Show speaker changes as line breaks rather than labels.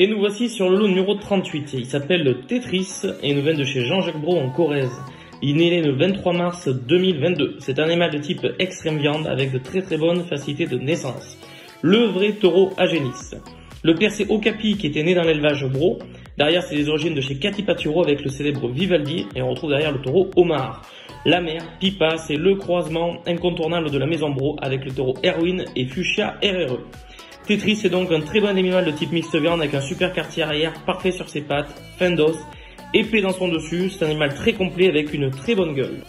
Et nous voici sur le lot numéro 38. Il s'appelle le Tetris et nous vient de chez Jean-Jacques Bro en Corrèze. Il est né le 23 mars 2022. C'est un animal de type extrême viande avec de très très bonnes facilités de naissance. Le vrai taureau à génisse. Le père c'est Okapi qui était né dans l'élevage Bro. Derrière c'est les origines de chez Cathy Paturo avec le célèbre Vivaldi et on retrouve derrière le taureau Omar. La mère, Pipa, c'est le croisement incontournable de la maison Bro avec le taureau Erwin et Fuchsia RRE. Tetris est donc un très bon animal de type mixte viande avec un super quartier arrière parfait sur ses pattes, fin d'os, épais dans son dessus, c'est un animal très complet avec une très bonne gueule.